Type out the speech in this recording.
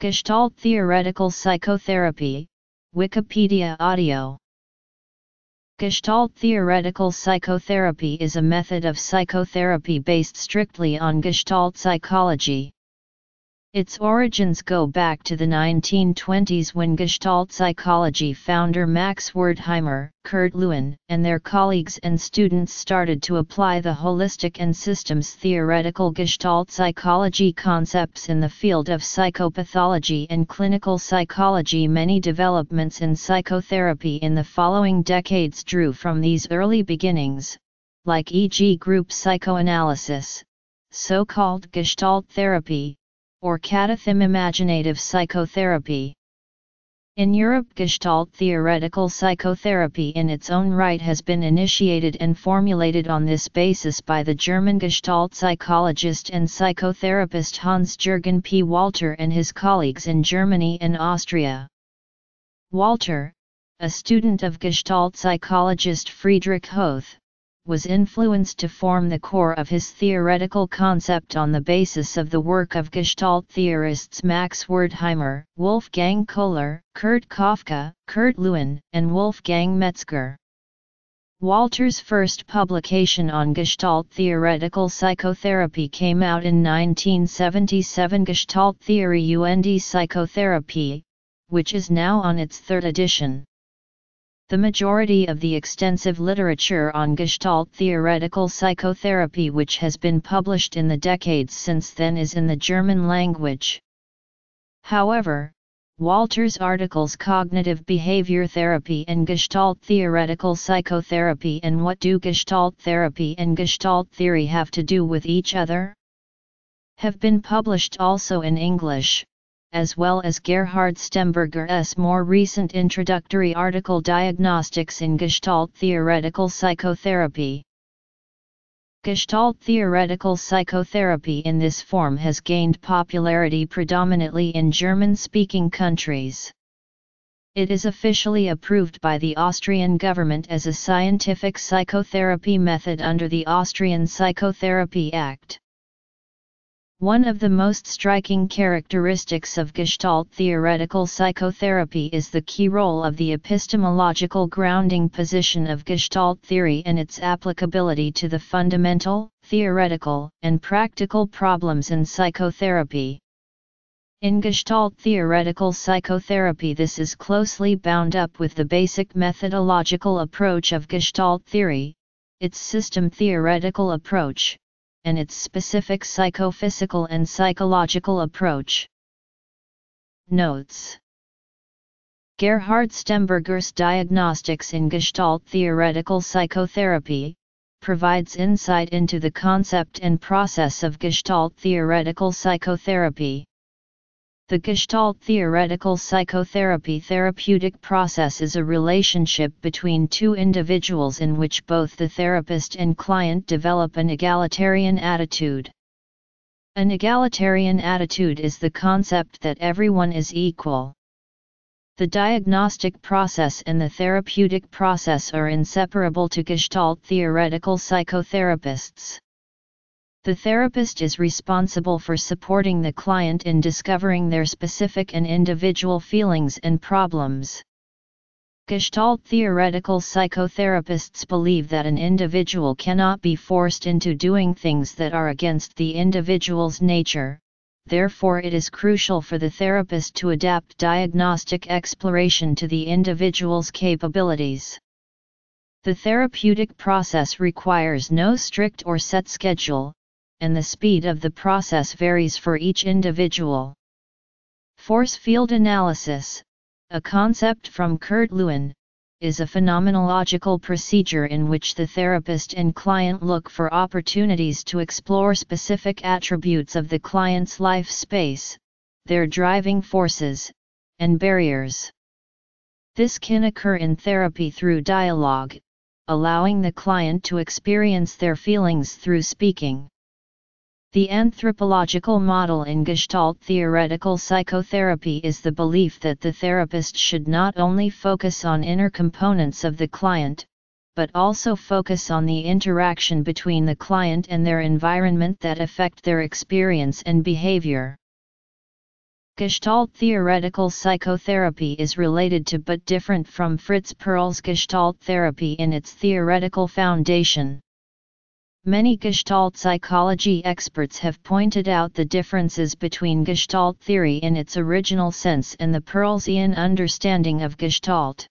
Gestalt Theoretical Psychotherapy, Wikipedia Audio Gestalt Theoretical Psychotherapy is a method of psychotherapy based strictly on Gestalt psychology. Its origins go back to the 1920s when Gestalt psychology founder Max Wertheimer, Kurt Lewin, and their colleagues and students started to apply the holistic and systems theoretical Gestalt psychology concepts in the field of psychopathology and clinical psychology. Many developments in psychotherapy in the following decades drew from these early beginnings, like e.g., group psychoanalysis, so called Gestalt therapy or Katathym imaginative psychotherapy. In Europe Gestalt theoretical psychotherapy in its own right has been initiated and formulated on this basis by the German Gestalt psychologist and psychotherapist Hans-Jürgen P. Walter and his colleagues in Germany and Austria. Walter, a student of Gestalt psychologist Friedrich Höth, was influenced to form the core of his theoretical concept on the basis of the work of Gestalt theorists Max Wertheimer, Wolfgang Kohler, Kurt Koffka, Kurt Lewin, and Wolfgang Metzger. Walter's first publication on Gestalt theoretical psychotherapy came out in 1977 Gestalt Theory und Psychotherapie, which is now on its third edition. The majority of the extensive literature on Gestalt theoretical psychotherapy which has been published in the decades since then is in the German language. However, Walter's articles Cognitive Behavior Therapy and Gestalt Theoretical Psychotherapy and What Do Gestalt Therapy and Gestalt Theory Have to Do with Each Other? have been published also in English as well as Gerhard Stemberger's more recent introductory article Diagnostics in Gestalt Theoretical Psychotherapy. Gestalt theoretical psychotherapy in this form has gained popularity predominantly in German-speaking countries. It is officially approved by the Austrian government as a scientific psychotherapy method under the Austrian Psychotherapy Act. One of the most striking characteristics of Gestalt theoretical psychotherapy is the key role of the epistemological grounding position of Gestalt theory and its applicability to the fundamental, theoretical, and practical problems in psychotherapy. In Gestalt theoretical psychotherapy this is closely bound up with the basic methodological approach of Gestalt theory, its system theoretical approach and its specific psychophysical and psychological approach. Notes Gerhard Stemberger's Diagnostics in Gestalt Theoretical Psychotherapy provides insight into the concept and process of Gestalt theoretical psychotherapy. The Gestalt theoretical psychotherapy therapeutic process is a relationship between two individuals in which both the therapist and client develop an egalitarian attitude. An egalitarian attitude is the concept that everyone is equal. The diagnostic process and the therapeutic process are inseparable to Gestalt theoretical psychotherapists. The therapist is responsible for supporting the client in discovering their specific and individual feelings and problems. Gestalt theoretical psychotherapists believe that an individual cannot be forced into doing things that are against the individual's nature, therefore it is crucial for the therapist to adapt diagnostic exploration to the individual's capabilities. The therapeutic process requires no strict or set schedule, and the speed of the process varies for each individual. Force field analysis, a concept from Kurt Lewin, is a phenomenological procedure in which the therapist and client look for opportunities to explore specific attributes of the client's life space, their driving forces, and barriers. This can occur in therapy through dialogue, allowing the client to experience their feelings through speaking. The anthropological model in Gestalt theoretical psychotherapy is the belief that the therapist should not only focus on inner components of the client, but also focus on the interaction between the client and their environment that affect their experience and behavior. Gestalt theoretical psychotherapy is related to but different from Fritz Perls Gestalt therapy in its theoretical foundation. Many Gestalt psychology experts have pointed out the differences between Gestalt theory in its original sense and the Perlsian understanding of Gestalt.